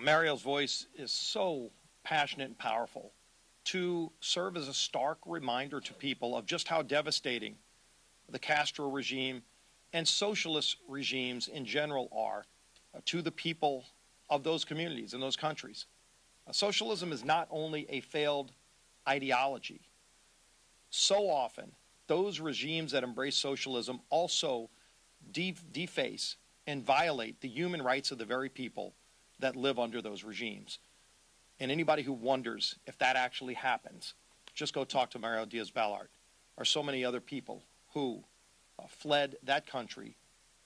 Mario's voice is so passionate and powerful to serve as a stark reminder to people of just how devastating the Castro regime and socialist regimes in general are uh, to the people of those communities and those countries. Uh, socialism is not only a failed ideology, so often those regimes that embrace socialism also deface and violate the human rights of the very people that live under those regimes. And anybody who wonders if that actually happens, just go talk to Mario Diaz Balart or so many other people who uh, fled that country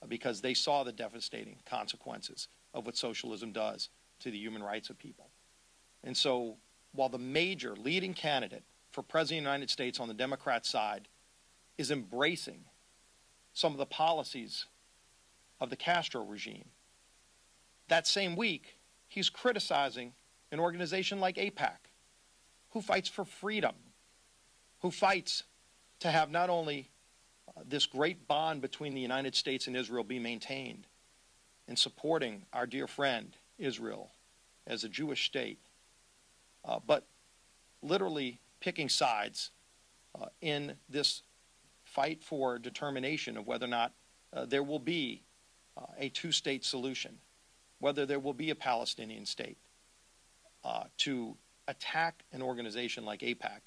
uh, because they saw the devastating consequences of what socialism does to the human rights of people. And so, while the major leading candidate for President of the United States on the Democrat side is embracing some of the policies of the Castro regime, that same week, he's criticizing an organization like AIPAC, who fights for freedom, who fights to have not only uh, this great bond between the United States and Israel be maintained in supporting our dear friend Israel as a Jewish state, uh, but literally picking sides uh, in this fight for determination of whether or not uh, there will be uh, a two state solution whether there will be a Palestinian state. Uh, to attack an organization like AIPAC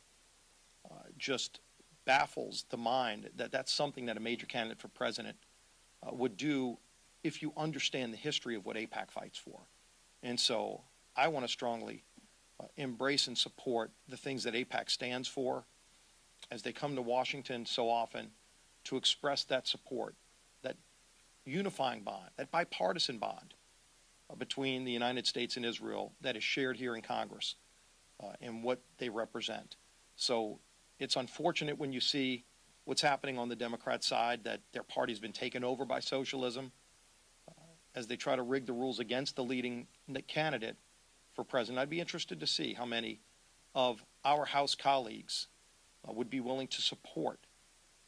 uh, just baffles the mind that that's something that a major candidate for president uh, would do if you understand the history of what AIPAC fights for. And so I want to strongly uh, embrace and support the things that AIPAC stands for as they come to Washington so often to express that support, that unifying bond, that bipartisan bond between the United States and Israel that is shared here in Congress uh, and what they represent. So it's unfortunate when you see what's happening on the Democrat side that their party's been taken over by socialism uh, as they try to rig the rules against the leading candidate for president. I'd be interested to see how many of our House colleagues uh, would be willing to support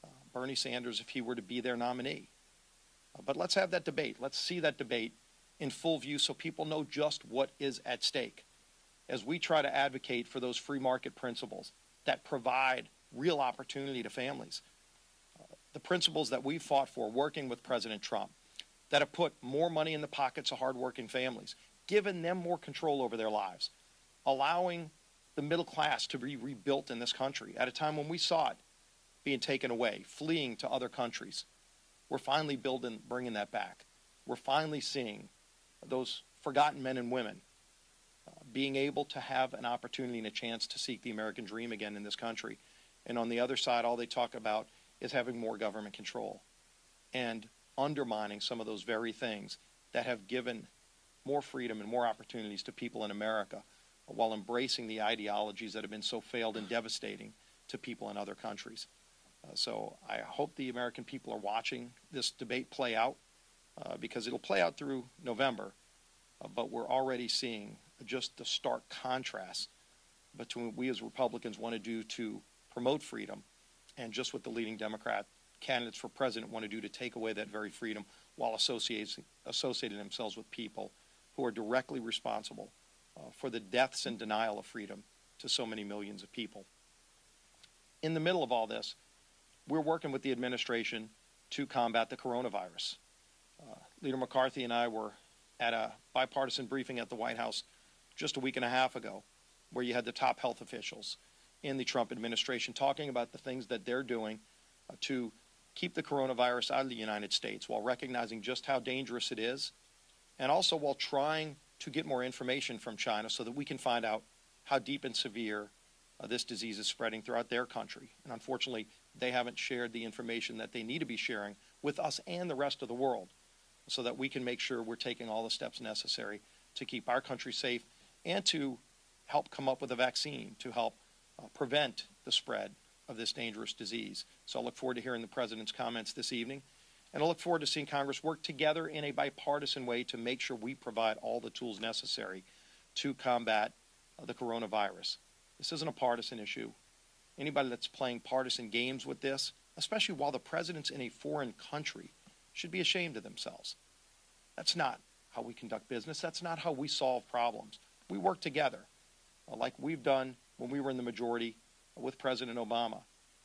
uh, Bernie Sanders if he were to be their nominee. Uh, but let's have that debate. Let's see that debate in full view so people know just what is at stake as we try to advocate for those free market principles that provide real opportunity to families. The principles that we fought for working with President Trump that have put more money in the pockets of hardworking families, given them more control over their lives, allowing the middle class to be rebuilt in this country at a time when we saw it being taken away, fleeing to other countries. We're finally building, bringing that back. We're finally seeing those forgotten men and women uh, being able to have an opportunity and a chance to seek the American dream again in this country. And on the other side, all they talk about is having more government control and undermining some of those very things that have given more freedom and more opportunities to people in America while embracing the ideologies that have been so failed and devastating to people in other countries. Uh, so I hope the American people are watching this debate play out uh, because it'll play out through November, uh, but we're already seeing just the stark contrast between what we as Republicans want to do to promote freedom and just what the leading Democrat candidates for president want to do to take away that very freedom while associating themselves with people who are directly responsible uh, for the deaths and denial of freedom to so many millions of people. In the middle of all this, we're working with the administration to combat the coronavirus. Uh, Leader McCarthy and I were at a bipartisan briefing at the White House just a week and a half ago, where you had the top health officials in the Trump administration talking about the things that they're doing uh, to keep the coronavirus out of the United States while recognizing just how dangerous it is, and also while trying to get more information from China so that we can find out how deep and severe uh, this disease is spreading throughout their country. And unfortunately, they haven't shared the information that they need to be sharing with us and the rest of the world so that we can make sure we're taking all the steps necessary to keep our country safe and to help come up with a vaccine to help uh, prevent the spread of this dangerous disease. So I look forward to hearing the President's comments this evening. And I look forward to seeing Congress work together in a bipartisan way to make sure we provide all the tools necessary to combat uh, the coronavirus. This isn't a partisan issue. Anybody that's playing partisan games with this, especially while the president's in a foreign country, should be ashamed of themselves. That's not how we conduct business. That's not how we solve problems. We work together, uh, like we've done when we were in the majority with President Obama,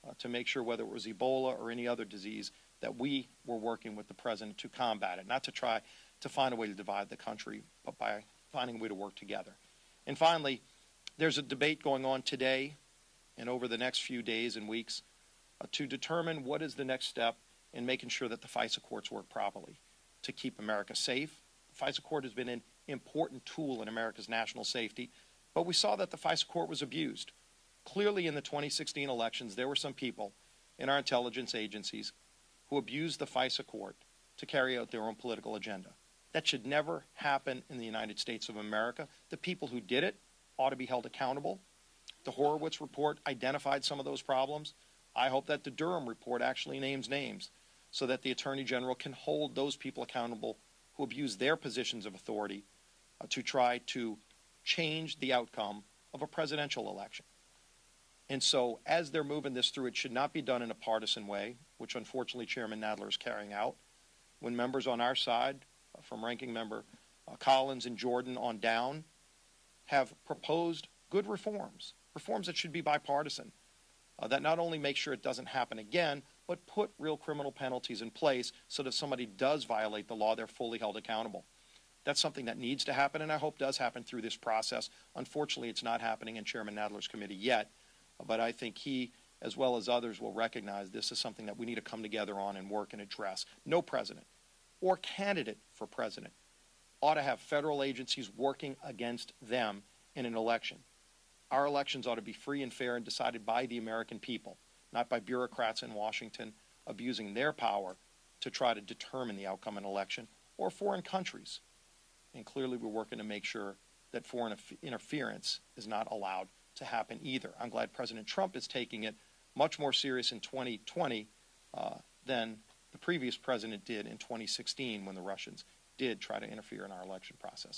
uh, to make sure whether it was Ebola or any other disease that we were working with the president to combat it, not to try to find a way to divide the country, but by finding a way to work together. And finally, there's a debate going on today and over the next few days and weeks uh, to determine what is the next step in making sure that the FISA courts work properly to keep America safe. The FISA court has been an important tool in America's national safety, but we saw that the FISA court was abused. Clearly, in the 2016 elections, there were some people in our intelligence agencies who abused the FISA court to carry out their own political agenda. That should never happen in the United States of America. The people who did it ought to be held accountable. The Horowitz report identified some of those problems. I hope that the Durham report actually names names so that the Attorney General can hold those people accountable who abuse their positions of authority uh, to try to change the outcome of a presidential election. And so, as they're moving this through, it should not be done in a partisan way, which unfortunately Chairman Nadler is carrying out. When members on our side, uh, from Ranking Member uh, Collins and Jordan on down, have proposed good reforms, reforms that should be bipartisan, uh, that not only make sure it doesn't happen again, but put real criminal penalties in place so that if somebody does violate the law, they're fully held accountable. That's something that needs to happen, and I hope does happen through this process. Unfortunately, it's not happening in Chairman Nadler's committee yet, but I think he, as well as others, will recognize this is something that we need to come together on and work and address. No president or candidate for president ought to have federal agencies working against them in an election. Our elections ought to be free and fair and decided by the American people, not by bureaucrats in Washington abusing their power to try to determine the outcome of an election or foreign countries. And clearly, we're working to make sure that foreign interference is not allowed to happen either. I'm glad President Trump is taking it much more serious in 2020 uh, than the previous president did in 2016 when the Russians did try to interfere in our election process.